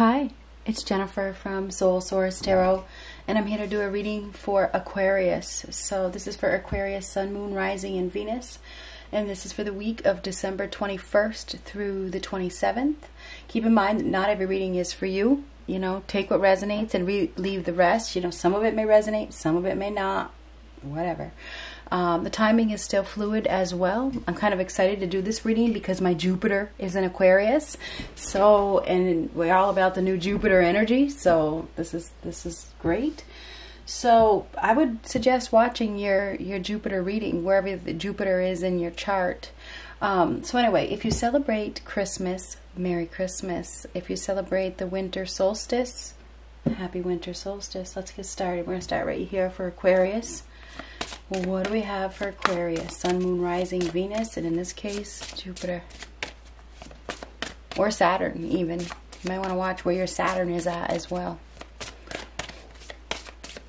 Hi, it's Jennifer from Soul Source Tarot, and I'm here to do a reading for Aquarius. So this is for Aquarius, Sun, Moon, Rising, and Venus, and this is for the week of December 21st through the 27th. Keep in mind that not every reading is for you. You know, take what resonates and leave the rest. You know, some of it may resonate, some of it may not, whatever. Um, the timing is still fluid as well. I'm kind of excited to do this reading because my Jupiter is in Aquarius. So, and we're all about the new Jupiter energy. So this is, this is great. So I would suggest watching your, your Jupiter reading wherever the Jupiter is in your chart. Um, so anyway, if you celebrate Christmas, Merry Christmas. If you celebrate the winter solstice, Happy winter solstice. Let's get started. We're going to start right here for Aquarius. Well, what do we have for Aquarius? Sun, Moon, Rising, Venus, and in this case, Jupiter. Or Saturn, even. You might want to watch where your Saturn is at as well.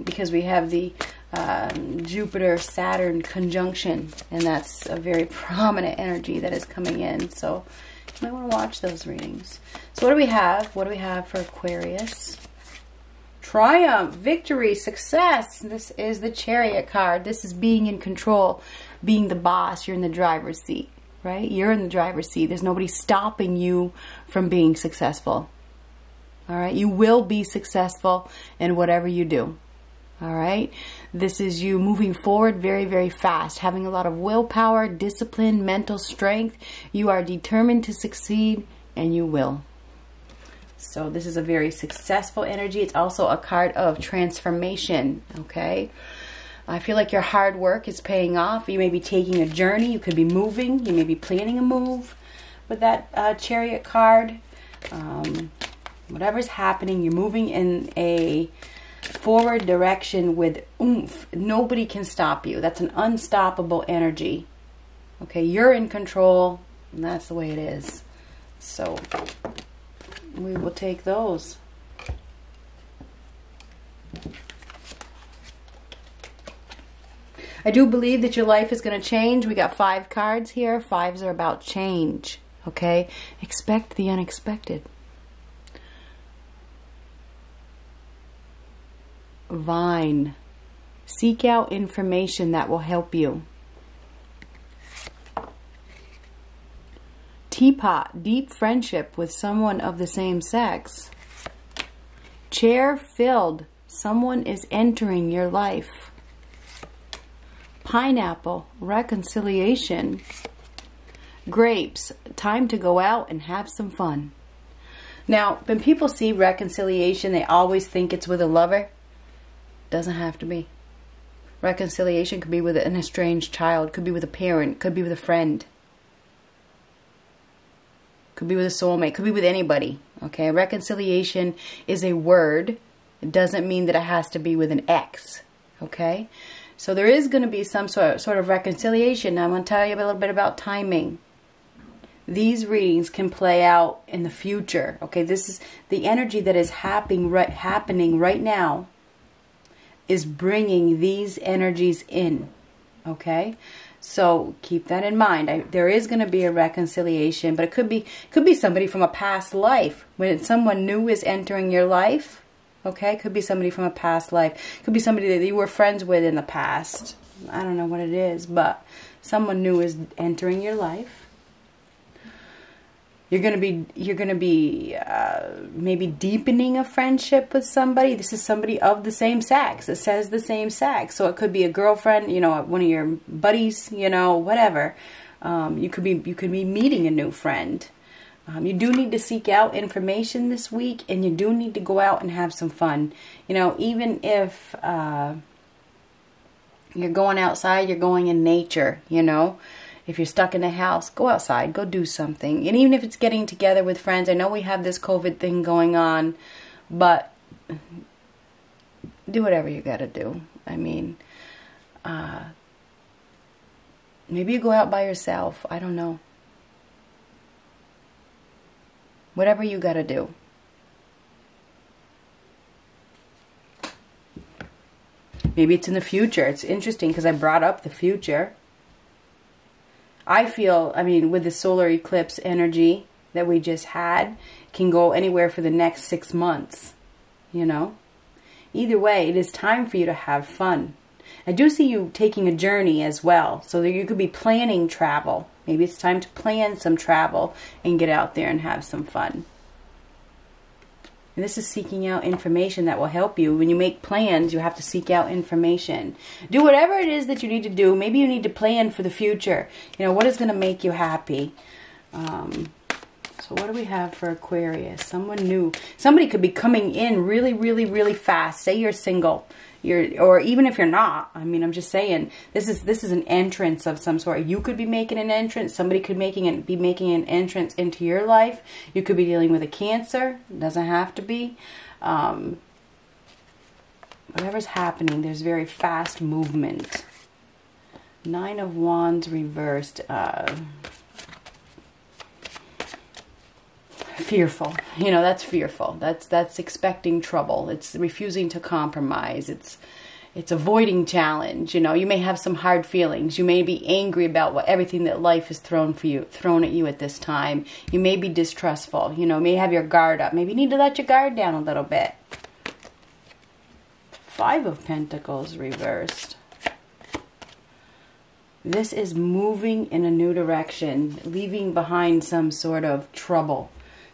Because we have the um, Jupiter-Saturn conjunction, and that's a very prominent energy that is coming in. So you might want to watch those readings. So what do we have? What do we have for Aquarius? Triumph, victory, success. This is the chariot card. This is being in control, being the boss. You're in the driver's seat, right? You're in the driver's seat. There's nobody stopping you from being successful. All right? You will be successful in whatever you do. All right? This is you moving forward very, very fast, having a lot of willpower, discipline, mental strength. You are determined to succeed, and you will. So this is a very successful energy. It's also a card of transformation, okay? I feel like your hard work is paying off. You may be taking a journey. You could be moving. You may be planning a move with that uh, chariot card. Um, whatever's happening, you're moving in a forward direction with oomph. Nobody can stop you. That's an unstoppable energy. Okay, you're in control, and that's the way it is. So we will take those. I do believe that your life is going to change. We got five cards here. Fives are about change. Okay? Expect the unexpected. Vine. Seek out information that will help you. Teapot, deep friendship with someone of the same sex. Chair filled, someone is entering your life. Pineapple, reconciliation. Grapes, time to go out and have some fun. Now, when people see reconciliation, they always think it's with a lover. Doesn't have to be. Reconciliation could be with an estranged child, could be with a parent, could be with a friend. Could be with a soulmate. Could be with anybody. Okay. Reconciliation is a word. It doesn't mean that it has to be with an ex. Okay. So there is going to be some sort of, sort of reconciliation. Now I'm going to tell you a little bit about timing. These readings can play out in the future. Okay. This is the energy that is happening right, happening right now is bringing these energies in. Okay. So keep that in mind. I, there is going to be a reconciliation, but it could be could be somebody from a past life. When someone new is entering your life, okay, could be somebody from a past life. Could be somebody that you were friends with in the past. I don't know what it is, but someone new is entering your life you're going to be you're to be uh, maybe deepening a friendship with somebody. This is somebody of the same sex. It says the same sex. So it could be a girlfriend you know one of your buddies you know whatever. Um, you could be you could be meeting a new friend. Um, you do need to seek out information this week and you do need to go out and have some fun. You know even if uh, you're going outside you're going in nature you know if you're stuck in the house, go outside, go do something. And even if it's getting together with friends, I know we have this COVID thing going on, but do whatever you got to do. I mean, uh, maybe you go out by yourself. I don't know. Whatever you got to do. Maybe it's in the future. It's interesting because I brought up the future. I feel, I mean, with the solar eclipse energy, that we just had can go anywhere for the next six months, you know? Either way, it is time for you to have fun. I do see you taking a journey as well, so that you could be planning travel. Maybe it's time to plan some travel and get out there and have some fun. And this is seeking out information that will help you. When you make plans, you have to seek out information. Do whatever it is that you need to do. Maybe you need to plan for the future. You know, what is going to make you happy? Um, so what do we have for Aquarius? Someone new. Somebody could be coming in really, really, really fast. Say you're single. You're, or even if you're not, I mean, I'm just saying, this is this is an entrance of some sort. You could be making an entrance. Somebody could making it, be making an entrance into your life. You could be dealing with a cancer. It doesn't have to be. Um, whatever's happening, there's very fast movement. Nine of Wands reversed. Uh, fearful. You know that's fearful. That's that's expecting trouble. It's refusing to compromise. It's it's avoiding challenge. You know you may have some hard feelings. You may be angry about what everything that life has thrown for you thrown at you at this time. You may be distrustful. You know may have your guard up. Maybe you need to let your guard down a little bit. Five of pentacles reversed. This is moving in a new direction leaving behind some sort of trouble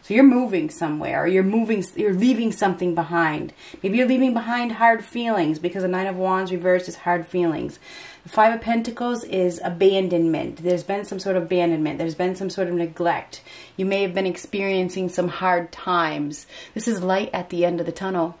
so you're moving somewhere, or you're moving, you're leaving something behind. Maybe you're leaving behind hard feelings because the Nine of Wands reversed is hard feelings. The Five of Pentacles is abandonment. There's been some sort of abandonment. There's been some sort of neglect. You may have been experiencing some hard times. This is light at the end of the tunnel.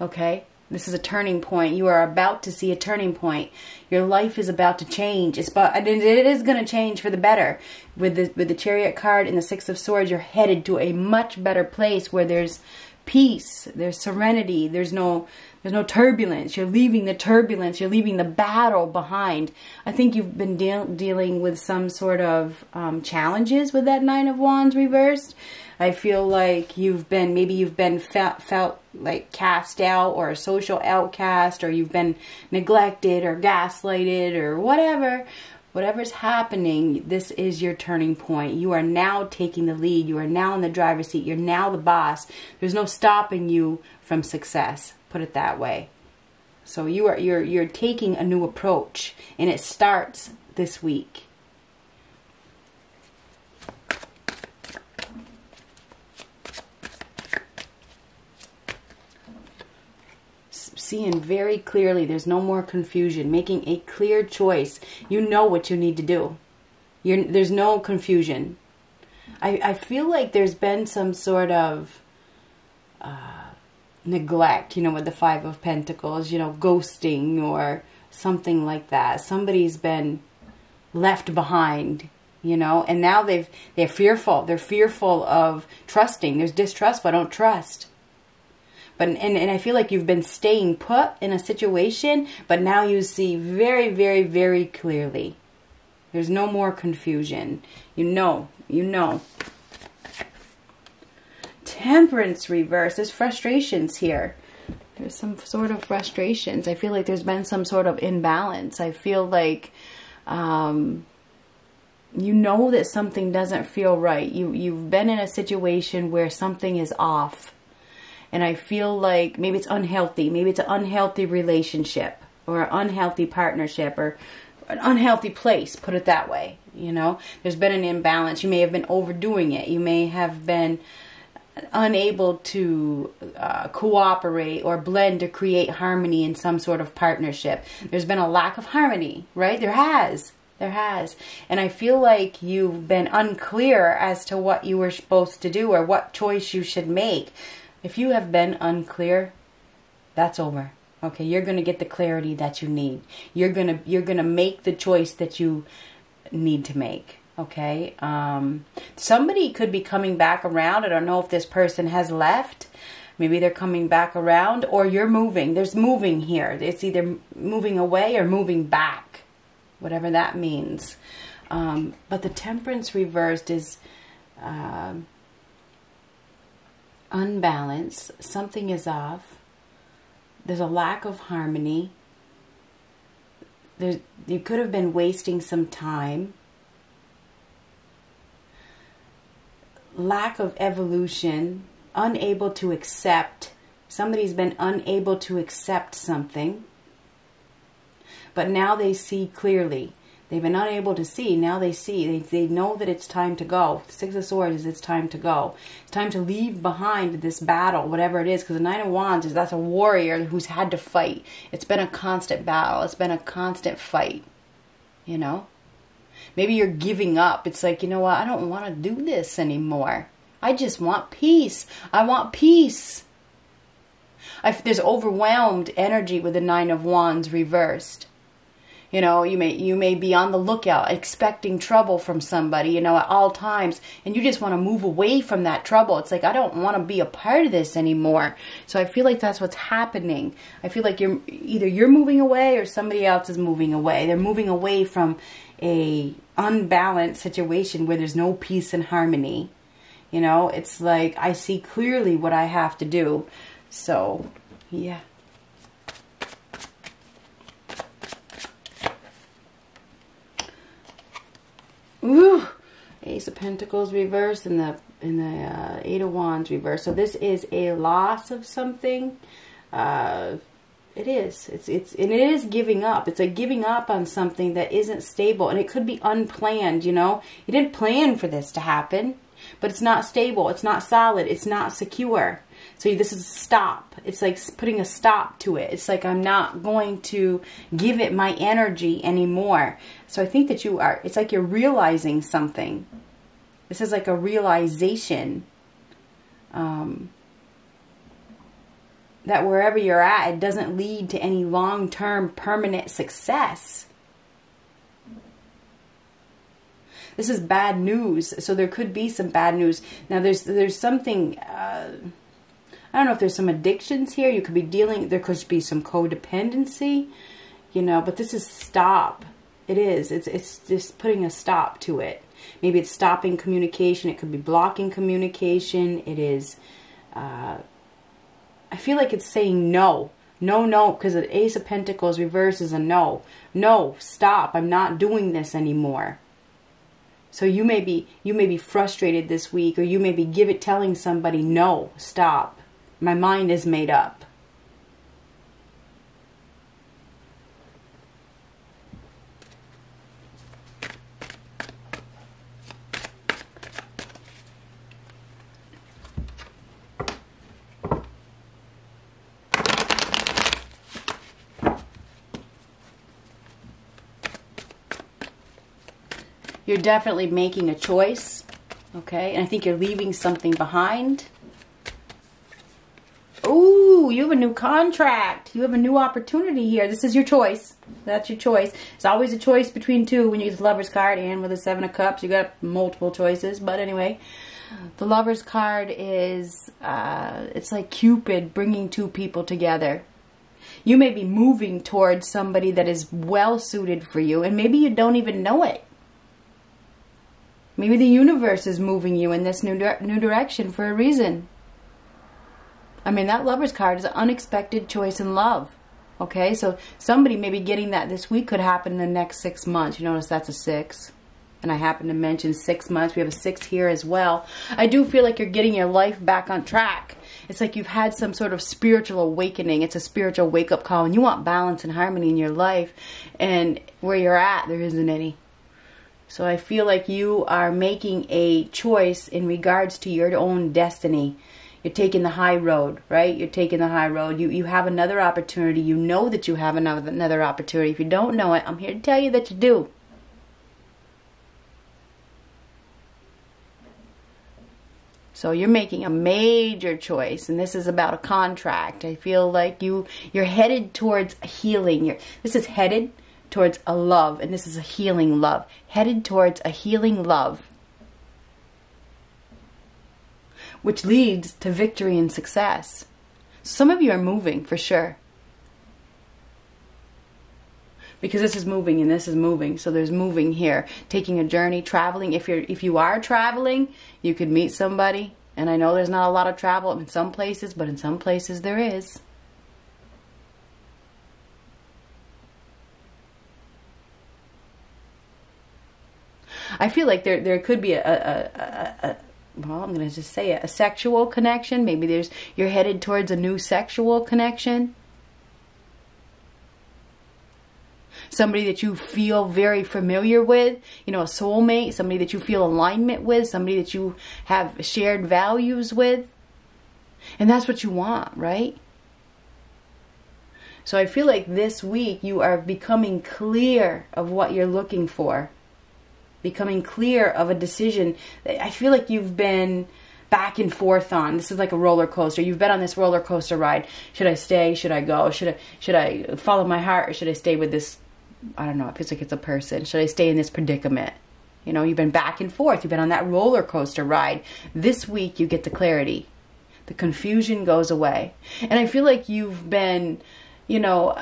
Okay? This is a turning point. You are about to see a turning point. Your life is about to change. It's about, it is going to change for the better. With the with the Chariot card and the Six of Swords, you're headed to a much better place where there's peace, there's serenity, there's no there's no turbulence. You're leaving the turbulence. You're leaving the battle behind. I think you've been de dealing with some sort of um, challenges with that Nine of Wands reversed. I feel like you've been, maybe you've been felt, felt like cast out or a social outcast or you've been neglected or gaslighted or whatever. Whatever's happening, this is your turning point. You are now taking the lead. You are now in the driver's seat. You're now the boss. There's no stopping you from success put it that way. So you are you're you're taking a new approach and it starts this week. Seeing very clearly there's no more confusion making a clear choice you know what you need to do you're, there's no confusion I, I feel like there's been some sort of uh, neglect, you know, with the Five of Pentacles, you know, ghosting or something like that. Somebody's been left behind, you know, and now they've they're fearful. They're fearful of trusting. There's distrust, I don't trust. But and, and I feel like you've been staying put in a situation, but now you see very, very, very clearly. There's no more confusion. You know, you know temperance reverse. There's frustrations here. There's some sort of frustrations. I feel like there's been some sort of imbalance. I feel like um, you know that something doesn't feel right. You, you've been in a situation where something is off. And I feel like maybe it's unhealthy. Maybe it's an unhealthy relationship or an unhealthy partnership or an unhealthy place, put it that way. You know, there's been an imbalance. You may have been overdoing it. You may have been unable to uh, cooperate or blend to create harmony in some sort of partnership. There's been a lack of harmony, right? There has. There has. And I feel like you've been unclear as to what you were supposed to do or what choice you should make. If you have been unclear, that's over. Okay, you're going to get the clarity that you need. You're going to you're going to make the choice that you need to make. Okay. Um, somebody could be coming back around. I don't know if this person has left. Maybe they're coming back around or you're moving. There's moving here. It's either moving away or moving back, whatever that means. Um, but the temperance reversed is uh, unbalanced. Something is off. There's a lack of harmony. There's, you could have been wasting some time lack of evolution, unable to accept. Somebody's been unable to accept something, but now they see clearly. They've been unable to see. Now they see. They, they know that it's time to go. Six of Swords is it's time to go. It's time to leave behind this battle, whatever it is. Because the Nine of Wands is that's a warrior who's had to fight. It's been a constant battle. It's been a constant fight. You know? Maybe you're giving up. It's like, you know what? I don't want to do this anymore. I just want peace. I want peace. I, there's overwhelmed energy with the Nine of Wands reversed. You know, you may you may be on the lookout, expecting trouble from somebody, you know, at all times, and you just want to move away from that trouble. It's like I don't want to be a part of this anymore. So I feel like that's what's happening. I feel like you're either you're moving away or somebody else is moving away. They're moving away from a unbalanced situation where there's no peace and harmony. You know, it's like I see clearly what I have to do. So, yeah. Ooh, Ace of Pentacles reverse and the and the uh, Eight of Wands reverse. So this is a loss of something. Uh, it is. It's it's and it is giving up. It's like giving up on something that isn't stable, and it could be unplanned. You know, you didn't plan for this to happen, but it's not stable. It's not solid. It's not secure. So this is a stop. It's like putting a stop to it. It's like I'm not going to give it my energy anymore. So I think that you are, it's like you're realizing something. This is like a realization um, that wherever you're at, it doesn't lead to any long-term permanent success. This is bad news. So there could be some bad news. Now there's there's something uh, I don't know if there's some addictions here. You could be dealing, there could be some codependency, you know, but this is stop. It is. It's, it's just putting a stop to it. Maybe it's stopping communication. It could be blocking communication. It is, uh, I feel like it's saying no. No, no, because the Ace of Pentacles reverse is a no. No, stop. I'm not doing this anymore. So you may be you may be frustrated this week, or you may be give it telling somebody no, stop. My mind is made up. Definitely making a choice, okay? And I think you're leaving something behind Ooh, you have a new contract. You have a new opportunity here. This is your choice. That's your choice. It's always a choice between two when you get the Lover's card and with the Seven of Cups. You got multiple choices. But anyway, the Lover's card is, uh, it's like Cupid bringing two people together. You may be moving towards somebody that is well suited for you, and maybe you don't even know it. Maybe the universe is moving you in this new, new direction for a reason. I mean, that lover's card is an unexpected choice in love. Okay, so somebody maybe getting that this week could happen in the next six months. You notice that's a six. And I happen to mention six months. We have a six here as well. I do feel like you're getting your life back on track. It's like you've had some sort of spiritual awakening. It's a spiritual wake-up call. And you want balance and harmony in your life. And where you're at, there isn't any. So I feel like you are making a choice in regards to your own destiny. You're taking the high road, right? You're taking the high road. You you have another opportunity. You know that you have another another opportunity. If you don't know it, I'm here to tell you that you do. So you're making a major choice, and this is about a contract. I feel like you you're headed towards healing. You're, this is headed towards a love, and this is a healing love. Headed towards a healing love. which leads to victory and success. Some of you are moving for sure. Because this is moving and this is moving. So there's moving here. Taking a journey, traveling. If you're if you are traveling, you could meet somebody. And I know there's not a lot of travel in some places, but in some places there is. I feel like there there could be a, a, a, a well, I'm going to just say it, a sexual connection. Maybe there's you're headed towards a new sexual connection. Somebody that you feel very familiar with, you know, a soulmate, somebody that you feel alignment with, somebody that you have shared values with. And that's what you want, right? So I feel like this week you are becoming clear of what you're looking for. Becoming clear of a decision that I feel like you've been back and forth on. This is like a roller coaster. You've been on this roller coaster ride. Should I stay? Should I go? Should I should I follow my heart or should I stay with this I don't know, it feels like it's a person. Should I stay in this predicament? You know, you've been back and forth. You've been on that roller coaster ride. This week you get the clarity. The confusion goes away. And I feel like you've been you know,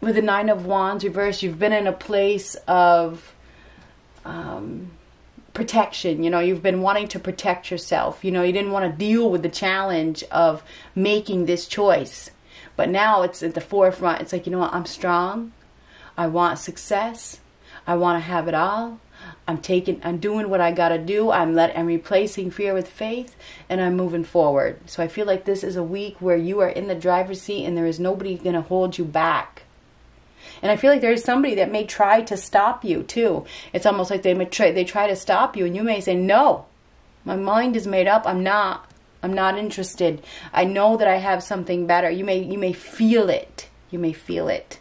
with the Nine of Wands reversed, you've been in a place of um, protection. You know, you've been wanting to protect yourself. You know, you didn't want to deal with the challenge of making this choice. But now it's at the forefront. It's like, you know what, I'm strong. I want success. I want to have it all. I'm taking, I'm doing what I gotta do. I'm let, I'm replacing fear with faith, and I'm moving forward. So I feel like this is a week where you are in the driver's seat, and there is nobody gonna hold you back. And I feel like there is somebody that may try to stop you too. It's almost like they may try, they try to stop you, and you may say, "No, my mind is made up. I'm not. I'm not interested. I know that I have something better." You may, you may feel it. You may feel it.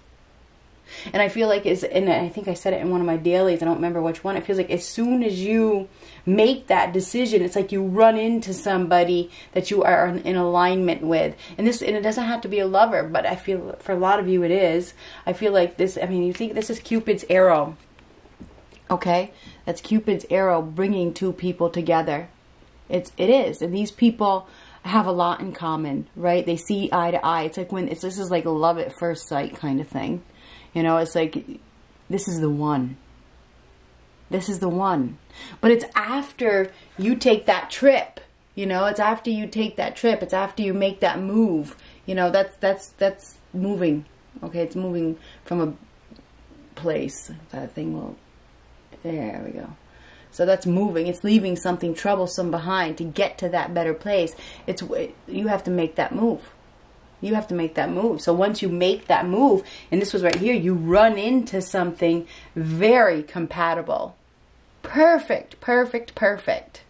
And I feel like is and I think I said it in one of my dailies, I don't remember which one. It feels like as soon as you make that decision, it's like you run into somebody that you are in alignment with. And this and it doesn't have to be a lover, but I feel for a lot of you it is. I feel like this I mean, you think this is Cupid's arrow. Okay? That's Cupid's arrow bringing two people together. It's it is. And these people have a lot in common, right? They see eye to eye. It's like when it's this is like love at first sight kind of thing. You know, it's like, this is the one. This is the one. But it's after you take that trip. You know, it's after you take that trip. It's after you make that move. You know, that's that's that's moving. Okay, it's moving from a place. That thing will. There we go. So that's moving. It's leaving something troublesome behind to get to that better place. It's you have to make that move. You have to make that move. So once you make that move, and this was right here, you run into something very compatible. Perfect, perfect, perfect.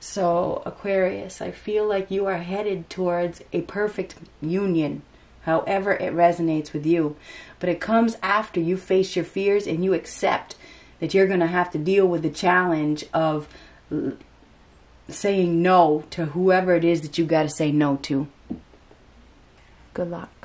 So, Aquarius, I feel like you are headed towards a perfect union, however it resonates with you. But it comes after you face your fears and you accept that you're going to have to deal with the challenge of saying no to whoever it is that you got to say no to. Good luck.